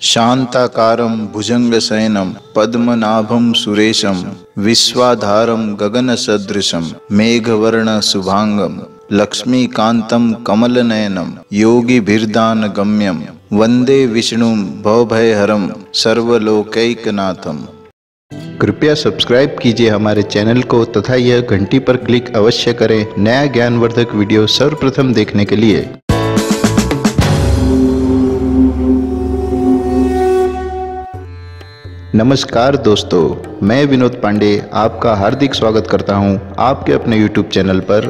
शान्ताकारं भुजङ्गशयनं, पद्मनाभं सुरेशं, विश्वाधारं गगनसदृशं, मेघवर्णशुभाङ्गं, लक्ष्मीकान्तं कमलनयनं, योगिभिर्दानगम्यं, वंदे विष्णुं भवभयहरं सर्वलोकैकनाथम। कृपया सब्सक्राइब कीजिए हमारे चैनल को तथा यह घंटी पर क्लिक अवश्य करें। नया ज्ञानवर्धक वीडियो सर्वप्रथम देखने के लिए। नमस्कार दोस्तों, मैं विनोद पांडे आपका हार्दिक स्वागत करता हूँ आपके अपने YouTube चैनल पर।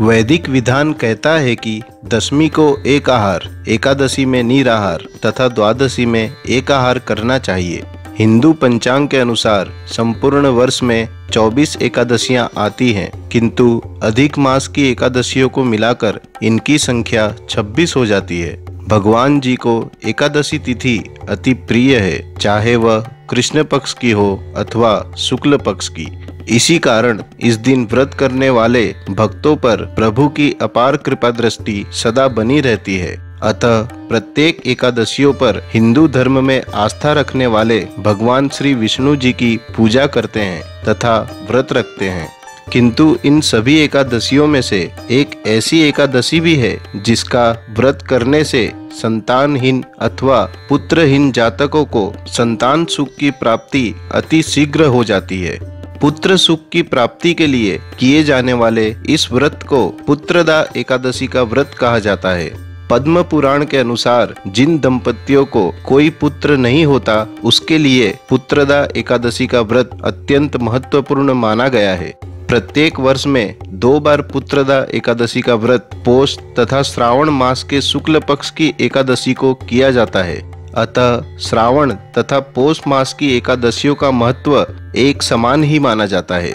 वैदिक विधान कहता है कि दशमी को एक आहार, एकादशी में नीराहार तथा द्वादशी में एक आहार करना चाहिए। हिंदू पंचांग के अनुसार संपूर्ण वर्ष में 24 एकादशियाँ आती हैं, किंतु अधिक मास की एकादशियों को मिलाकर इनकी संख्या 26 हो जाती है। भगवान जी को एकादशी तिथि अति प्रिय है, चाहे वह कृष्ण पक्ष की हो अथवा शुक्ल पक्ष की। इसी कारण इस दिन व्रत करने वाले भक्तों पर प्रभु की अपार कृपा दृष्टि सदा बनी रहती है। अतः प्रत्येक एकादशियों पर हिंदू धर्म में आस्था रखने वाले भगवान श्री विष्णु जी की पूजा करते हैं तथा व्रत रखते हैं। किंतु इन सभी एकादशियों में से एक ऐसी एकादशी भी है, जिसका व्रत करने से संतानहीन अथवा पुत्रहीन जातकों को संतान सुख की प्राप्ति अति शीघ्र हो जाती है। पुत्र सुख की प्राप्ति के लिए किए जाने वाले इस व्रत को पुत्रदा एकादशी का व्रत कहा जाता है। पद्म पुराण के अनुसार जिन दंपतियों को कोई पुत्र नहीं होता, उसके लिए पुत्रदा एकादशी का व्रत अत्यंत महत्वपूर्ण माना गया है। प्रत्येक वर्ष में दो बार पुत्रदा एकादशी का व्रत, पोष तथा श्रावण मास के शुक्ल पक्ष की एकादशी को किया जाता है। अतः श्रावण तथा पोष मास की एकादशियों का महत्व एक समान ही माना जाता है।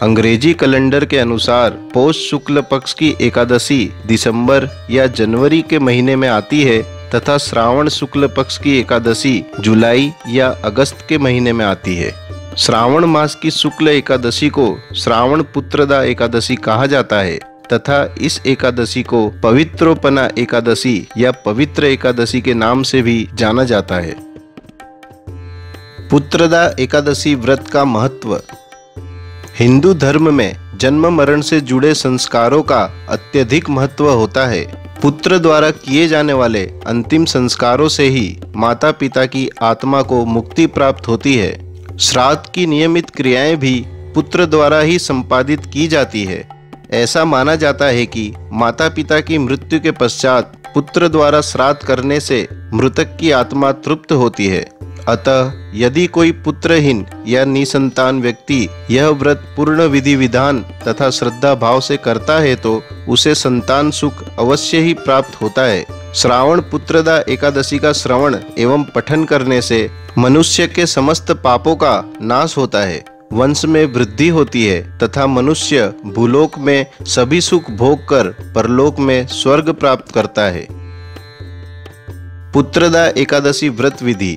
अंग्रेज़ी कैलेंडर के अनुसार पोष शुक्ल पक्ष की एकादशी दिसंबर या जनवरी के महीने में आती है तथा श्रावण शुक्ल पक्ष की एकादशी जुलाई या अगस्त के महीने में आती है। श्रावण मास की शुक्ल एकादशी को श्रावण पुत्रदा एकादशी कहा जाता है, तथा इस एकादशी को पवित्रोपना एकादशी या पवित्र एकादशी के नाम से भी जाना जाता है। पुत्रदा एकादशी व्रत का महत्व। हिंदू धर्म में जन्म मरण से जुड़े संस्कारों का अत्यधिक महत्व होता है। पुत्र द्वारा किए जाने वाले अंतिम संस्कारों से ही माता पिता की आत्मा को मुक्ति प्राप्त होती है। श्राद्ध की नियमित क्रियाएँ भी पुत्र द्वारा ही संपादित की जाती है। ऐसा माना जाता है कि माता पिता की मृत्यु के पश्चात पुत्र द्वारा श्राद्ध करने से मृतक की आत्मा तृप्त होती है। अतः यदि कोई पुत्रहीन या निसंतान व्यक्ति यह व्रत पूर्ण विधि विधान तथा श्रद्धा भाव से करता है तो उसे संतान सुख अवश्य ही प्राप्त होता है। श्रावण पुत्रदा एकादशी का श्रवण एवं पठन करने से मनुष्य के समस्त पापों का नाश होता है। वंश में वृद्धि होती है तथा मनुष्य भूलोक में सभी सुख भोग कर परलोक में स्वर्ग प्राप्त करता है। पुत्रदा एकादशी व्रत विधि।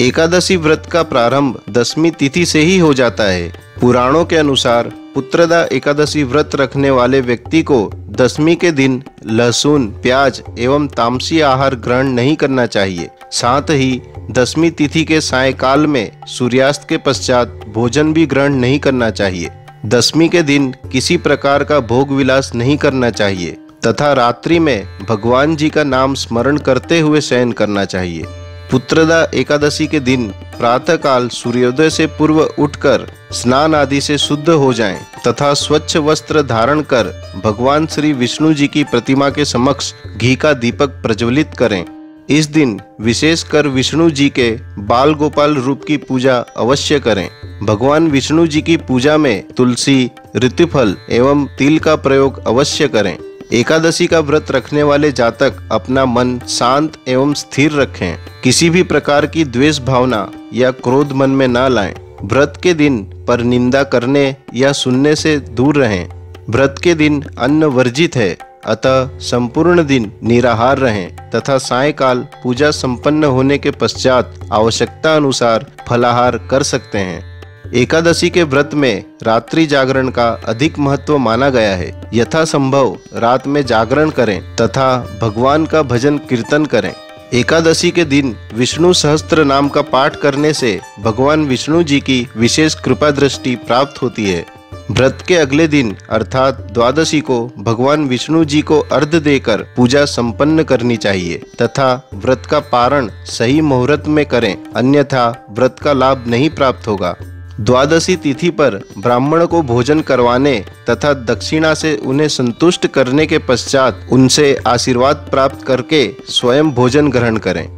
एकादशी व्रत का प्रारंभ दसवीं तिथि से ही हो जाता है। पुराणों के अनुसार पुत्रदा एकादशी व्रत रखने वाले व्यक्ति को दसवीं के दिन लहसुन, प्याज एवं तामसी आहार ग्रहण नहीं करना चाहिए। साथ ही दसवीं तिथि के सायकाल में सूर्यास्त के पश्चात भोजन भी ग्रहण नहीं करना चाहिए। दसवीं के दिन किसी प्रकार का भोग विलास नहीं करना चाहिए। तथा रात्रि में भगवान जी का नाम स्मरण करते हुए शयन करना चाहिए। पुत्रदा एकादशी के दिन प्रातः काल सूर्योदय से पूर्व उठकर स्नान आदि से शुद्ध हो जाएँ तथा स्वच्छ वस्त्र धारण कर भगवान श्री विष्णु जी की प्रतिमा के समक्ष घी का दीपक प्रज्वलित करें। इस दिन विशेषकर विष्णु जी के बाल गोपाल रूप की पूजा अवश्य करें। भगवान विष्णु जी की पूजा में तुलसी, ऋतुफल एवं तिल का प्रयोग अवश्य करें। एकादशी का व्रत रखने वाले जातक अपना मन शांत एवं स्थिर रखें। किसी भी प्रकार की द्वेष भावना या क्रोध मन में न लाएँ। व्रत के दिन पर निंदा करने या सुनने से दूर रहें। व्रत के दिन अन्न वर्जित है, अतः संपूर्ण दिन निराहार रहें तथा सायकाल पूजा संपन्न होने के पश्चात आवश्यकता अनुसार फलाहार कर सकते हैं। एकादशी के व्रत में रात्रि जागरण का अधिक महत्व माना गया है। यथा संभव रात में जागरण करें तथा भगवान का भजन कीर्तन करें। एकादशी के दिन विष्णु सहस्त्र नाम का पाठ करने से भगवान विष्णु जी की विशेष कृपा दृष्टि प्राप्त होती है। व्रत के अगले दिन अर्थात द्वादशी को भगवान विष्णु जी को अर्ध देकर पूजा संपन्न करनी चाहिए तथा व्रत का पारण सही मुहूर्त में करें। अन्यथा व्रत का लाभ नहीं प्राप्त होगा। द्वादशी तिथि पर ब्राह्मण को भोजन करवाने तथा दक्षिणा से उन्हें संतुष्ट करने के पश्चात उनसे आशीर्वाद प्राप्त करके स्वयं भोजन ग्रहण करें।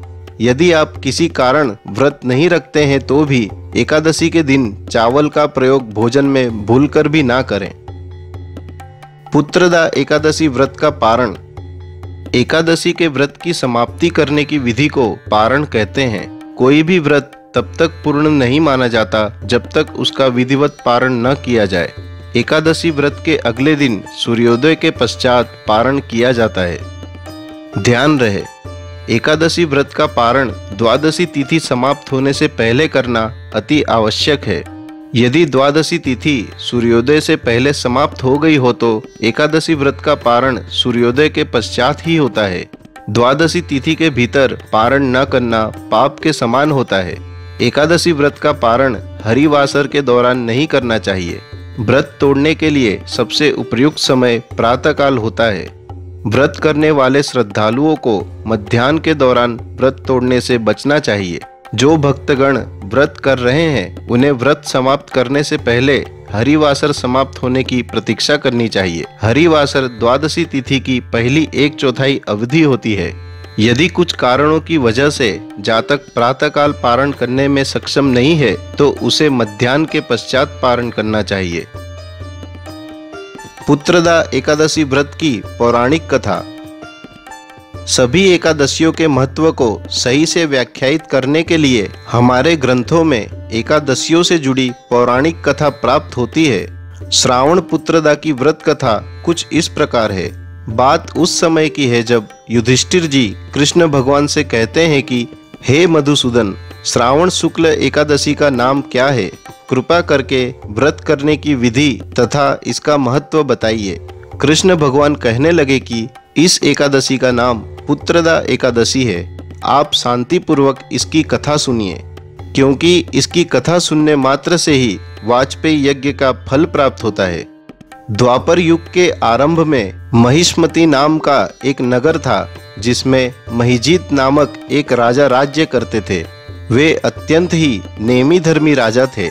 यदि आप किसी कारण व्रत नहीं रखते हैं तो भी एकादशी के दिन चावल का प्रयोग भोजन में भूलकर भी ना करें। पुत्रदा एकादशी व्रत का पारण। एकादशी के व्रत की समाप्ति करने की विधि को पारण कहते हैं। कोई भी व्रत तब तक पूर्ण नहीं माना जाता जब तक उसका विधिवत पारण न किया जाए। एकादशी व्रत के अगले दिन सूर्योदय के पश्चात पारण किया जाता है। ध्यान रहे, एकादशी व्रत का पारण द्वादशी तिथि समाप्त होने से पहले करना अति आवश्यक है। यदि द्वादशी तिथि सूर्योदय से पहले समाप्त हो गई हो तो एकादशी व्रत का पारण सूर्योदय के पश्चात ही होता है। द्वादशी तिथि के भीतर पारण न करना पाप के समान होता है। एकादशी व्रत का पारण हरिवासर के दौरान नहीं करना चाहिए। व्रत तोड़ने के लिए सबसे उपयुक्त समय प्रातःकाल होता है। व्रत करने वाले श्रद्धालुओं को मध्यान्ह के दौरान व्रत तोड़ने से बचना चाहिए। जो भक्तगण व्रत कर रहे हैं, उन्हें व्रत समाप्त करने से पहले हरिवासर समाप्त होने की प्रतीक्षा करनी चाहिए। हरिवासर द्वादशी तिथि की पहली एक चौथाई अवधि होती है। यदि कुछ कारणों की वजह से जातक प्रातःकाल पारण करने में सक्षम नहीं है तो उसे मध्यान्ह के पश्चात पारण करना चाहिए। पुत्रदा एकादशी व्रत की पौराणिक कथा। सभी एकादशियों के महत्व को सही से व्याख्यायित करने के लिए हमारे ग्रंथों में एकादशियों से जुड़ी पौराणिक कथा प्राप्त होती है। श्रावण पुत्रदा की व्रत कथा कुछ इस प्रकार है। बात उस समय की है जब युधिष्ठिर जी कृष्ण भगवान से कहते हैं कि, हे मधुसूदन, श्रावण शुक्ल एकादशी का नाम क्या है? कृपा करके व्रत करने की विधि तथा इसका महत्व बताइए। कृष्ण भगवान कहने लगे कि, इस एकादशी का नाम पुत्रदा एकादशी है। आप शांति पूर्वक इसकी कथा सुनिए। क्योंकि इसकी कथा सुनने मात्र से ही वाजपेयी यज्ञ का फल प्राप्त होता है। द्वापर युग के आरंभ में महिष्मति नाम का एक नगर था, जिसमें महिजीत नामक एक राजा राज्य करते थे। वे अत्यंत ही नेमी धर्मी राजा थे।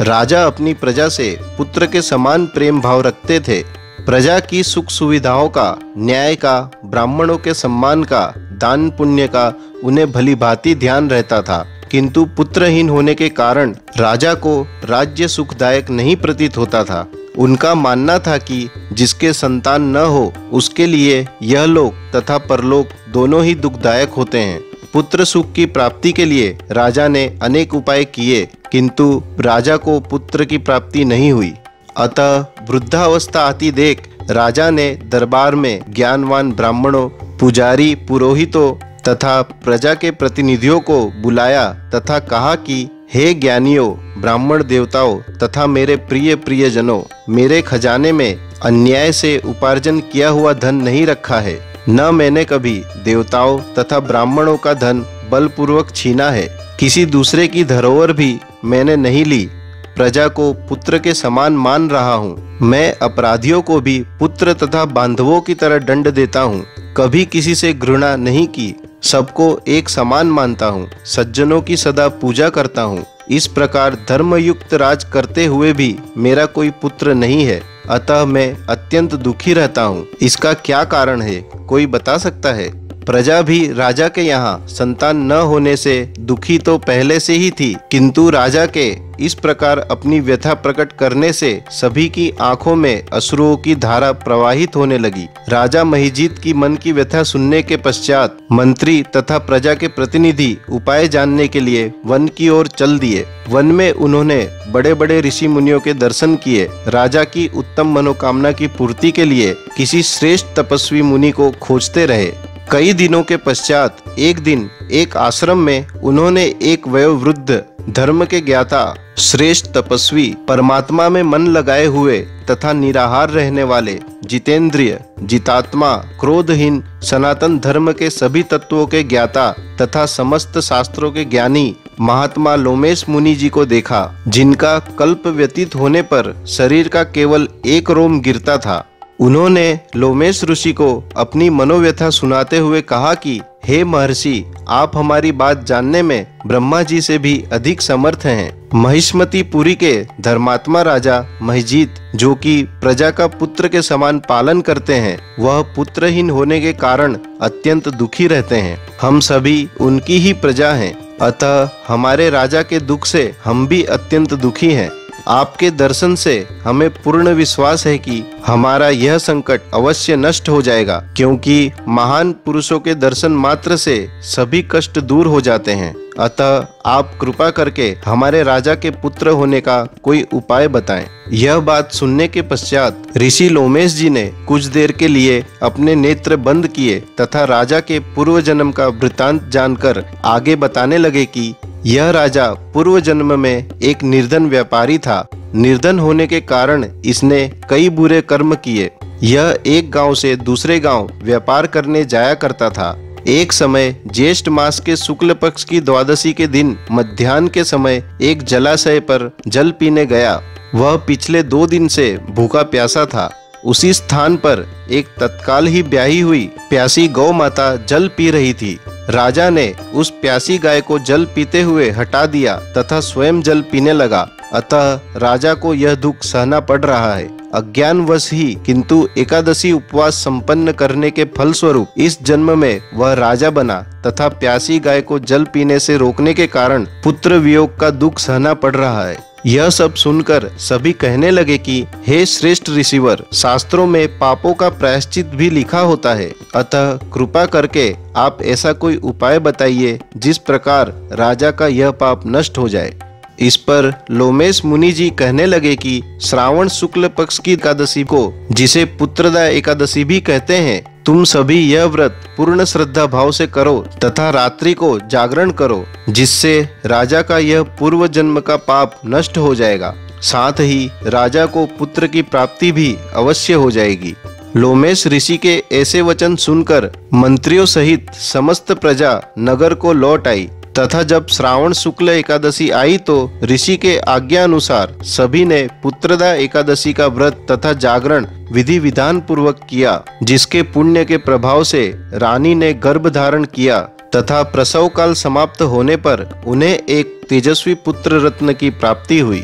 राजा अपनी प्रजा से पुत्र के समान प्रेम भाव रखते थे। प्रजा की सुख सुविधाओं का, न्याय का, ब्राह्मणों के सम्मान का, दान पुण्य का, उन्हें भली भांति ध्यान रहता था। किंतु पुत्रहीन होने के कारण राजा को राज्य सुखदायक नहीं प्रतीत होता था। उनका मानना था कि जिसके संतान न हो, उसके लिए यह लोक तथा परलोक दोनों ही दुखदायक होते हैं। पुत्र सुख की प्राप्ति के लिए राजा ने अनेक उपाय किए, किंतु राजा को पुत्र की प्राप्ति नहीं हुई। अतः वृद्धावस्था आती देख राजा ने दरबार में ज्ञानवान ब्राह्मणों, पुजारी, पुरोहितों तथा प्रजा के प्रतिनिधियों को बुलाया तथा कहा कि हे ज्ञानियों, ब्राह्मण देवताओं तथा मेरे प्रिय प्रियजनों, मेरे खजाने में अन्याय से उपार्जन किया हुआ धन नहीं रखा है। न मैंने कभी देवताओं तथा ब्राह्मणों का धन बलपूर्वक छीना है। किसी दूसरे की धरोहर भी मैंने नहीं ली। प्रजा को पुत्र के समान मान रहा हूँ। मैं अपराधियों को भी पुत्र तथा बांधवों की तरह दंड देता हूँ। कभी किसी से घृणा नहीं की। सबको एक समान मानता हूँ। सज्जनों की सदा पूजा करता हूँ। इस प्रकार धर्मयुक्त राज करते हुए भी मेरा कोई पुत्र नहीं है। अतः मैं अत्यंत दुखी रहता हूँ। इसका क्या कारण है? कोई बता सकता है? प्रजा भी राजा के यहाँ संतान न होने से दुखी तो पहले से ही थी, किंतु राजा के इस प्रकार अपनी व्यथा प्रकट करने से सभी की आँखों में अश्रुओं की धारा प्रवाहित होने लगी। राजा महिजीत की मन की व्यथा सुनने के पश्चात मंत्री तथा प्रजा के प्रतिनिधि उपाय जानने के लिए वन की ओर चल दिए। वन में उन्होंने बड़े बड़े ऋषि मुनियों के दर्शन किए। राजा की उत्तम मनोकामना की पूर्ति के लिए किसी श्रेष्ठ तपस्वी मुनि को खोजते रहे। कई दिनों के पश्चात एक दिन एक आश्रम में उन्होंने एक वयोवृद्ध धर्म के ज्ञाता श्रेष्ठ तपस्वी परमात्मा में मन लगाए हुए तथा निराहार रहने वाले जितेंद्रिय, जितात्मा, क्रोधहीन, सनातन धर्म के सभी तत्वों के ज्ञाता तथा समस्त शास्त्रों के ज्ञानी महात्मा लोमेश मुनि जी को देखा, जिनका कल्प व्यतीत होने पर शरीर का केवल एक रोम गिरता था। उन्होंने लोमेश ऋषि को अपनी मनोव्यथा सुनाते हुए कहा कि, हे महर्षि, आप हमारी बात जानने में ब्रह्मा जी से भी अधिक समर्थ हैं। महिष्मती पुरी के धर्मात्मा राजा महिजीत, जो कि प्रजा का पुत्र के समान पालन करते हैं, वह पुत्रहीन होने के कारण अत्यंत दुखी रहते हैं। हम सभी उनकी ही प्रजा हैं। अतः हमारे राजा के दुख से हम भी अत्यंत दुखी हैं। आपके दर्शन से हमें पूर्ण विश्वास है कि हमारा यह संकट अवश्य नष्ट हो जाएगा, क्योंकि महान पुरुषों के दर्शन मात्र से सभी कष्ट दूर हो जाते हैं अतः आप कृपा करके हमारे राजा के पुत्र होने का कोई उपाय बताएँ। यह बात सुनने के पश्चात ऋषि लोमेश जी ने कुछ देर के लिए अपने नेत्र बंद किए तथा राजा के पूर्व जन्म का वृतांत जानकर आगे बताने लगे कि यह राजा पूर्व जन्म में एक निर्धन व्यापारी था। निर्धन होने के कारण इसने कई बुरे कर्म किए। यह एक गाँव से दूसरे गाँव व्यापार करने जाया करता था। एक समय ज्येष्ठ मास के शुक्ल पक्ष की द्वादशी के दिन मध्यान्ह के समय एक जलाशय पर जल पीने गया। वह पिछले दो दिन से भूखा प्यासा था। उसी स्थान पर एक तत्काल ही ब्याही हुई प्यासी गौ माता जल पी रही थी। राजा ने उस प्यासी गाय को जल पीते हुए हटा दिया तथा स्वयं जल पीने लगा। अतः राजा को यह दुख सहना पड़ रहा है। अज्ञानवश ही, किंतु एकादशी उपवास संपन्न करने के फलस्वरूप, इस जन्म में वह राजा बना तथा प्यासी गाय को जल पीने से रोकने के कारण पुत्र वियोग का दुख सहना पड़ रहा है। यह सब सुनकर सभी कहने लगे कि, हे श्रेष्ठ ऋषिवर शास्त्रों में पापों का प्रायश्चित भी लिखा होता है। अतः कृपा करके आप ऐसा कोई उपाय बताइए, जिस प्रकार राजा का यह पाप नष्ट हो जाए। इस पर लोमेश मुनि जी कहने लगे कि, श्रावण शुक्ल पक्ष की एकादशी को, जिसे पुत्रदा एकादशी भी कहते हैं तुम सभी यह व्रत पूर्ण श्रद्धा भाव से करो तथा रात्रि को जागरण करो, जिससे राजा का यह पूर्व जन्म का पाप नष्ट हो जाएगा। साथ ही राजा को पुत्र की प्राप्ति भी अवश्य हो जाएगी। लोमेश ऋषि के ऐसे वचन सुनकर मंत्रियों सहित समस्त प्रजा नगर को लौट आई। तथा जब श्रावण शुक्ल एकादशी आई तो ऋषि के आज्ञा अनुसार सभी ने पुत्रदा एकादशी का व्रत तथा जागरण विधि विधान पूर्वक किया, जिसके पुण्य के प्रभाव से रानी ने गर्भ धारण किया तथा प्रसव काल समाप्त होने पर उन्हें एक तेजस्वी पुत्र रत्न की प्राप्ति हुई।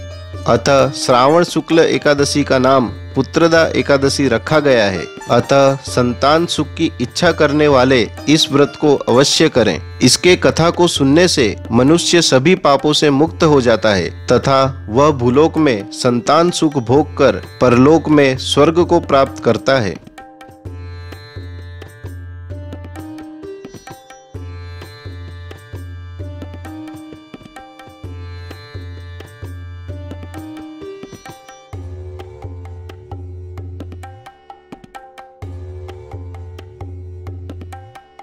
अतः श्रावण शुक्ल एकादशी का नाम पुत्रदा एकादशी रखा गया है। अतः संतान सुख की इच्छा करने वाले इस व्रत को अवश्य करें। इसके कथा को सुनने से मनुष्य सभी पापों से मुक्त हो जाता है तथा वह भूलोक में संतान सुख भोग कर परलोक में स्वर्ग को प्राप्त करता है।